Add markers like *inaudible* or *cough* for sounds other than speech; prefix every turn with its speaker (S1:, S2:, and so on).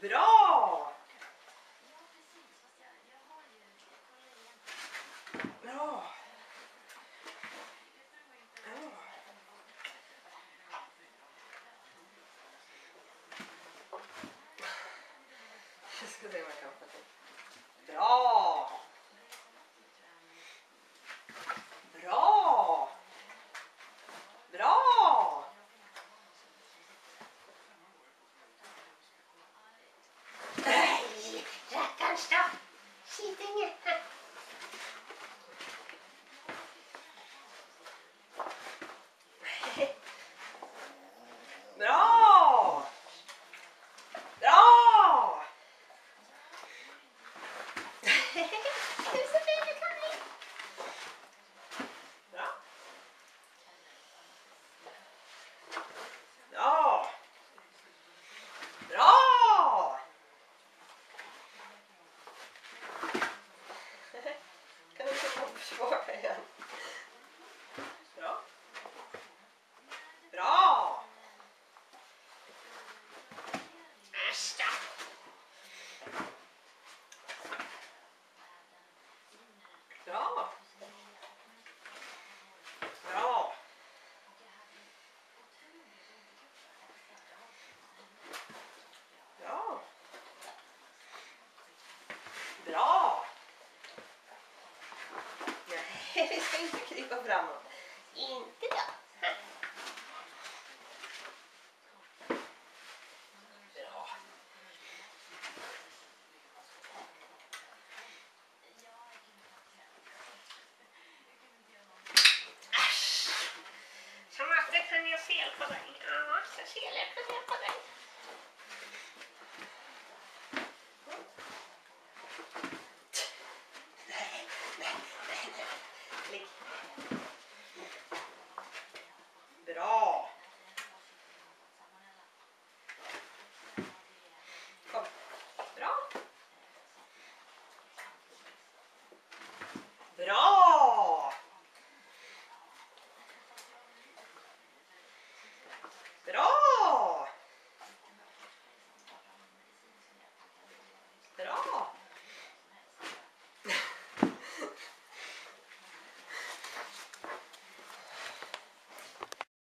S1: Bra! Bra. Jag ska se om jag kan få till. Bra! Bra!
S2: Nej, rackarns då. Kitinge.
S1: Bra! Bra!
S2: Josefin, du kan bli.
S1: Bra. Bra! Bra! Kan du komma och försvara igen? Bra. Bra!
S2: Äsch då.
S1: Bra! Bra! Bra! Bra! Nej, *laughs* vi ska inte krypa framåt.
S2: Inte då.
S1: Bra.
S2: Som att det kan jag fel på dig. Ja, så fel jag jag på dig.